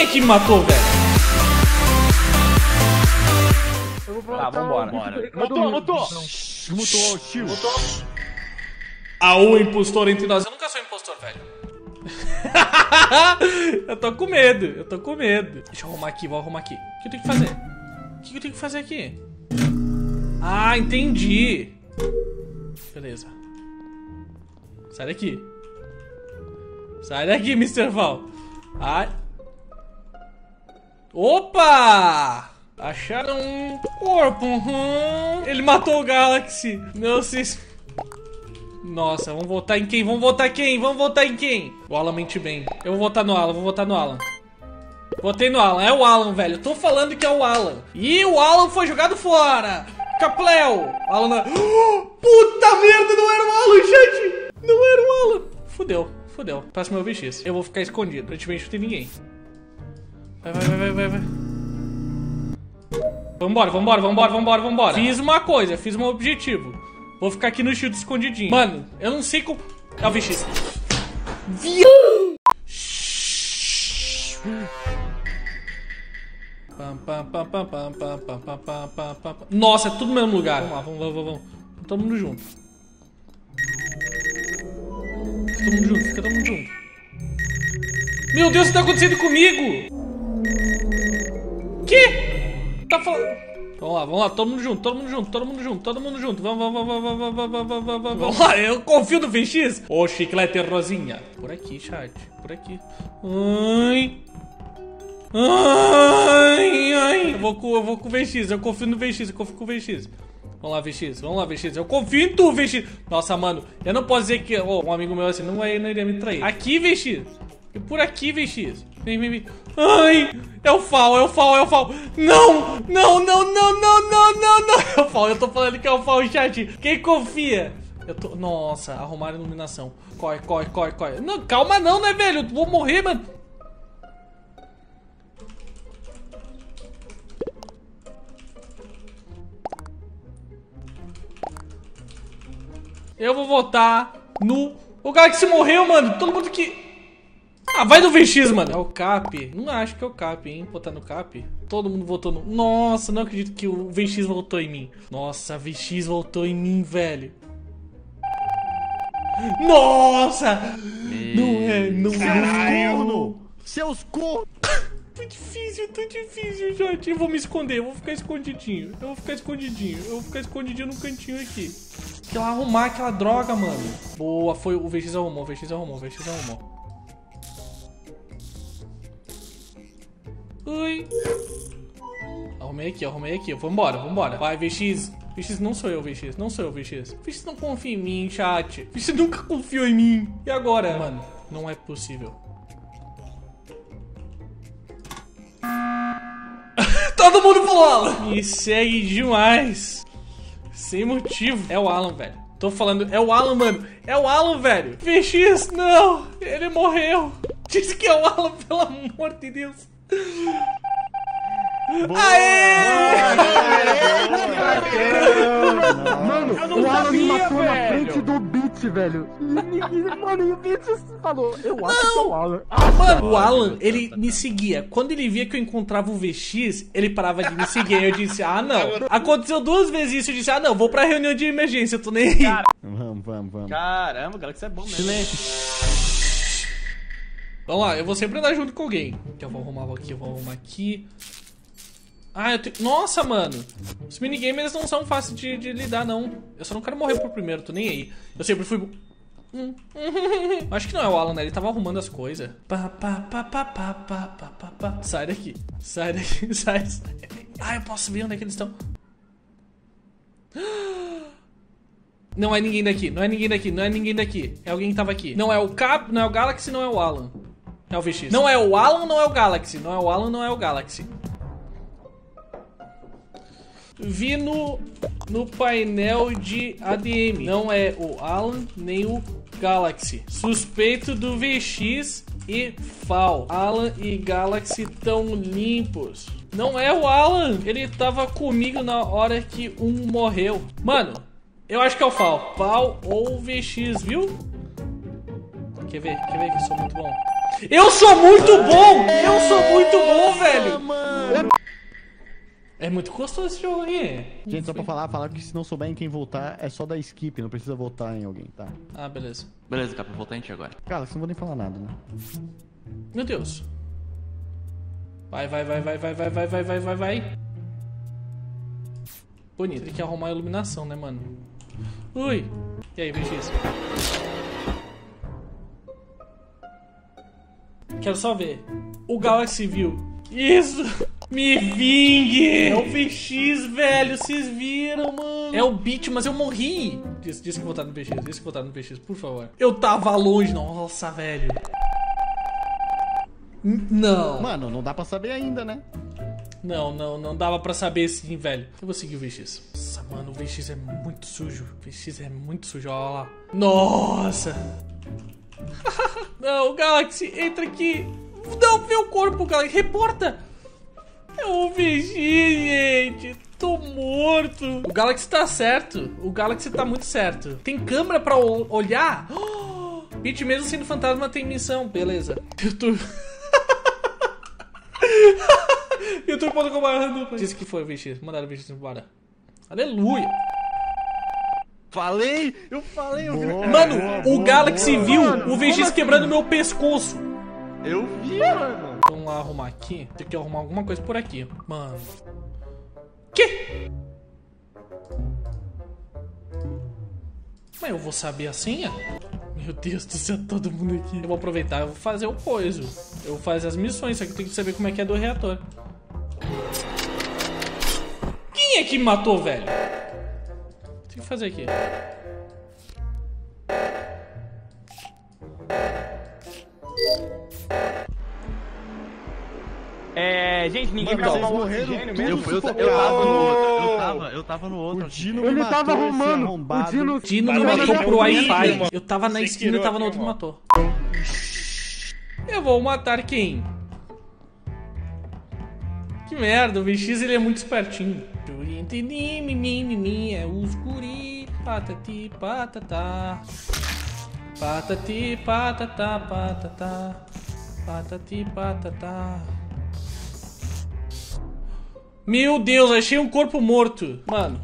Quem é que me matou, velho? Tá, vambora. Mutou, mutou. Mutou, tio. A o impostor entre nós. Eu nunca sou impostor, velho. eu tô com medo, eu tô com medo. Deixa eu arrumar aqui, vou arrumar aqui. O que eu tenho que fazer? O que eu tenho que fazer aqui? Ah, entendi. Beleza. Sai daqui. Sai daqui, Mr. Val. Ai. Opa! Acharam um corpo. Uhum. Ele matou o Galaxy. Não se... Nossa, vamos votar em quem? Vamos votar quem? Vamos votar em quem? O Alan mente bem. Eu vou votar no Alan, vou votar no Alan. Votei no Alan, é o Alan, velho. Tô falando que é o Alan. E o Alan foi jogado fora. Capleo. Alan não... Puta merda, não era o Alan, gente. Não era o Alan. Fudeu, fudeu. Próximo é o VX. Eu vou ficar escondido. Aparentemente não tem ninguém. Vai, vai, vai, vai, vai. Vambora, vambora, vambora, vambora, vambora. Fiz uma coisa, fiz um objetivo. Vou ficar aqui no chute escondidinho. Mano, eu não sei como... É o bichinho. Viu? Nossa, é tudo no mesmo lugar. Vamos lá, vamos lá, vamos lá. Todo mundo junto. Todo mundo junto, fica todo mundo junto. Meu Deus, o que tá acontecendo comigo? tá falando. Vamos lá, vamos lá, todo mundo junto, todo mundo junto, todo mundo junto, todo mundo junto. Vamos, vamos, vamos, vamos, vamos, vamos, vamos, vamos. lá, eu confio no VX. Ô, chiclete rosinha. Por aqui, chat, por aqui. Ai. Ai, ai. Eu vou com, eu vou com o VX, eu confio no VX, eu confio com o VX. Vamos lá, VX, vamos lá, VX. Eu confio em tu, VX. Nossa, mano, eu não posso dizer que. Oh, um amigo meu assim, não, é, não iria me trair. Aqui, VX. E por aqui, VX. Vem, vem, vem. Ai, é o FAL, é o FAL, é o FAL. Não, não, não, não, não, não, não, não. É o FAL, eu tô falando que é o FAL, chat. Quem confia? Eu tô... Nossa, arrumaram iluminação. Corre, corre, corre, corre. Não, calma não, né, velho? Eu vou morrer, mano. Eu vou votar no... O Galaxy morreu, mano. Todo mundo que... Ah, vai no VX, mano. É o Cap. Não acho que é o Cap, hein? Votar no Cap. Todo mundo votou no... Nossa, não acredito que o VX voltou em mim. Nossa, VX voltou em mim, velho. Nossa! Não é, não é. Corno! Seus cornos! Tá difícil, tá difícil, gente. Eu vou me esconder, eu vou ficar escondidinho. Eu vou ficar escondidinho, eu vou ficar escondidinho no cantinho aqui. Que ela arrumar aquela droga, mano. Boa, foi o VX arrumou, o VX arrumou, o VX arrumou. Ui. Arrumei aqui, arrumei aqui. Vambora, vambora. Vai, VX. VX não sou eu, VX. Não sou eu, VX. VX não confia em mim, chat. VX nunca confiou em mim. E agora? Mano, não é possível. Todo mundo falou Alan. Me segue demais. Sem motivo. É o Alan, velho. Tô falando, é o Alan, mano. É o Alan, velho. VX, não. Ele morreu. Diz que é o Alan, pelo amor de Deus. Mano, o Alan me matou na frente do Beat, velho. Mano, e o Beat falou, eu acho que é o Alan. Mano, o Alan, ele me seguia. Quando ele via que eu encontrava o VX, ele parava de me seguir. Eu disse, ah, não. Aconteceu duas vezes isso. Eu disse, ah, não, vou pra reunião de emergência, eu tô nem aí. Vamos, vamos, vamos. Caramba, galera, que isso é bom mesmo. Silêncio. Vamos lá, eu vou sempre andar junto com alguém. Que eu vou arrumar aqui, eu vou arrumar aqui. Ah, eu tenho... Nossa, mano. Os minigames não são fáceis de, de, lidar, não. Eu só não quero morrer por primeiro, tô nem aí. Eu sempre fui... Hum. Acho que não é o Alan, né? Ele tava arrumando as coisas. Sai daqui. Sai daqui. Sai, sai. Ah, eu posso ver onde é que eles estão. Não é ninguém daqui, não é ninguém daqui, não é ninguém daqui. É alguém que tava aqui. Não é o Cap, não é o Galaxy, não é o Alan. É o VX. Não é o Alan, não é o Galaxy. Não é o Alan, não é o Galaxy. Vi no, no painel de ADM. Não é o Alan nem o Galaxy. Suspeito do VX e FAL. Alan e Galaxy tão limpos. Não é o Alan. Ele tava comigo na hora que um morreu. Mano, eu acho que é o FAL. FAL ou VX, viu? Quer ver? Quer ver que eu sou muito bom? Eu sou muito bom! Eu sou muito bom, velho! É muito gostoso esse jogo aí. Gente, só pra falar, falar que se não souber em quem votar, é só dar skip, não precisa votar em alguém, tá? Ah, beleza. Beleza, Capa, vou voltar em ti agora. Cara, você não vou nem falar nada, né? Meu Deus. Vai, vai, vai, vai, vai, vai, vai, vai, vai, vai, vai. Bonito. Tem que arrumar a iluminação, né, mano? Ui. E aí, BX? Quero só ver. O Galaxy View. Isso! Me vingue! É o VX, velho. Vocês viram, mano? É o beat, mas eu morri. Disse, disse que votar no VX. Disse que votar no VX, por favor. Eu tava longe. Nossa, velho. Não. Mano, não dá pra saber ainda, né? Não, não, não dava pra saber sim, velho. Eu vou seguir o VX. Nossa, mano, o VX é muito sujo. O VX é muito sujo, olha lá. Nossa! não, Galaxy, entra aqui. Não, vê o corpo, Galaxy. Reporta! É o VX, gente. Tô morto. O Galaxy tá certo. O Galaxy tá muito certo. Tem câmera pra olhar? Beat mesmo sendo fantasma tem missão. Beleza. Eu tô... youtube.com.br Disse que foi o VX. Mandaram o VX embora. Aleluia. Falei! Eu falei! Eu vi. Mano, Boa, o boa, Galaxy boa. viu Mano, o VX assim? quebrando meu pescoço. Eu vi, mano. Vamos lá arrumar aqui. Tem que arrumar alguma coisa por aqui. Mano. Que? Mas eu vou saber a senha? Meu Deus do céu, todo mundo aqui. Eu vou aproveitar, eu vou fazer o coiso. Eu vou fazer as missões, só que eu tenho que saber como é que é do reator. Quem é que me matou, velho? Tem que fazer aqui. É, gente, ninguém Mano, o morreram oxigênio tudo mesmo. Eu fui- Eu, eu- eu tava no outro. Eu tava, eu tava no outro. O Dino me Ele matou, tava arrumando. O Dino. Dino me matou pro Wi-Fi. Eu tava na esquina e tava no outro e me irmão. matou. Eu vou matar quem? Que merda, o VX ele é muito espertinho. É os guri, patati patatá. Patati patatá, patatá. Patati patatá. Meu Deus, achei um corpo morto. Mano,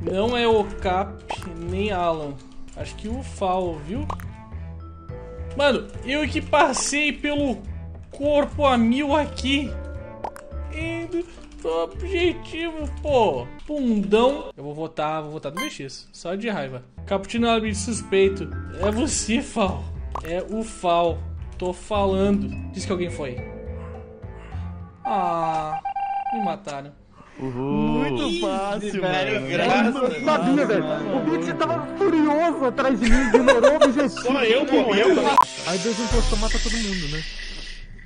não é o Cap nem Alan. Acho que o Fal, viu? Mano, eu que passei pelo corpo a mil aqui. Objetivo, pô. Bundão. Eu vou votar, vou votar no VX. Só de raiva. Caputino árbitro suspeito. É você, Fal. É o Fal. Tô falando. Diz que alguém foi. Ah, me mataram. Muito fácil, velho, graças Eu não sabia, velho. O Beat tava furioso atrás de mim, ignorou o objetivo. Só eu morreu, mano. Aí Deus impostor mata todo mundo, né?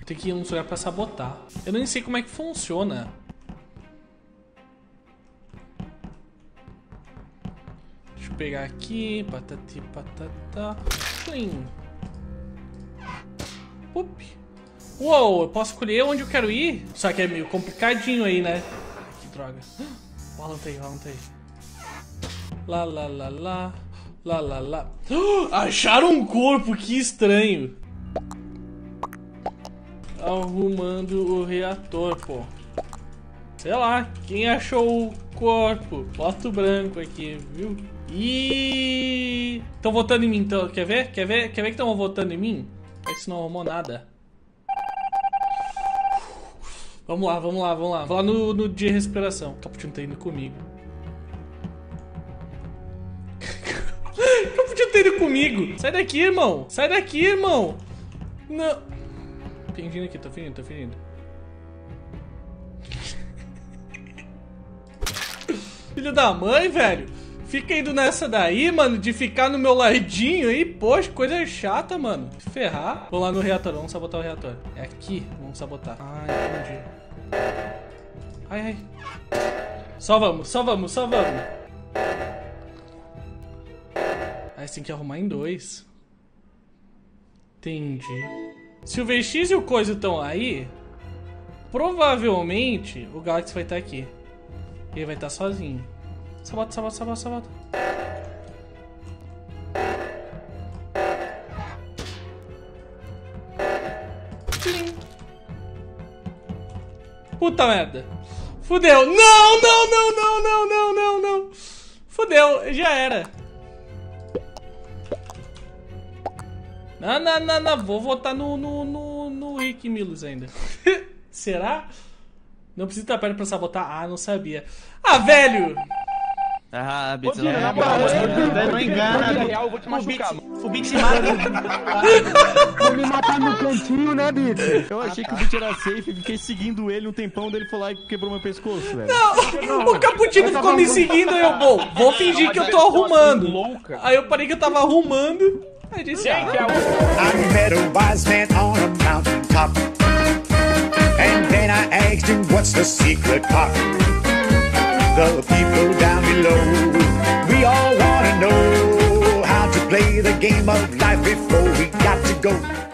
Tem que ir num lugar pra sabotar. Eu nem sei como é que funciona. Pegar aqui. Patati patata. Plim. Up. Uou, eu posso escolher onde eu quero ir? Só que é meio complicadinho aí, né? Ai, que droga. O Alan aí, o Alan tá aí. Lá, lá, lá, lá. Lá, lá, lá. Acharam um corpo, que estranho. Arrumando o reator, pô. Sei lá, quem achou o corpo? Foto branco aqui, viu? E estão votando em mim, então. Quer ver? Quer ver? Quer ver que estão votando em mim? É isso não arrumou nada. Vamos lá, vamos lá, vamos lá. Vou lá no, no de respiração. Caputino tá indo comigo. Caputino tá indo comigo. Sai daqui, irmão. Sai daqui, irmão. Não. Fingindo aqui, tô fingindo, tô fingindo. Filho da mãe, velho. Fica indo nessa daí, mano, de ficar no meu ladinho aí. Poxa, coisa chata, mano. Ferrar. Vou lá no reator, vamos sabotar o reator. É aqui, vamos sabotar. Ah, entendi. Ai, ai. Só vamos, só vamos, só vamos. Você tem que arrumar em dois. Entendi. Se o VX e o Coisa estão aí, provavelmente o Galaxy vai estar aqui. E ele vai estar sozinho. Sabota, sabota, sabota, sabota. Puta merda. Fudeu. Não, não, não, não, não, não, não, não. Fudeu, já era. Não, não, não, não. Vou votar no, no, no, no Rick Milos ainda. Será? Não precisa da perna pra sabotar. Ah, não sabia. Ah, velho! Ah, Bits, não é né? Não eu- engana. eu- real, eu vou te machucar. O Bits mata. Vou me matar no cantinho, né, Bit? Eu achei que o Beat era safe e fiquei seguindo ele um tempão, dele foi lá e quebrou meu pescoço, velho. O Caputino ficou me seguindo eu, bom, vou fingir que eu tô arrumando. Louca. Aí eu parei que eu tava arrumando. Aí disse, ah, é o... I met a wise man on a mountain top. And then I asked him, what's the secret pop? the people down below. We all wanna know how to play the game of life before we got to go.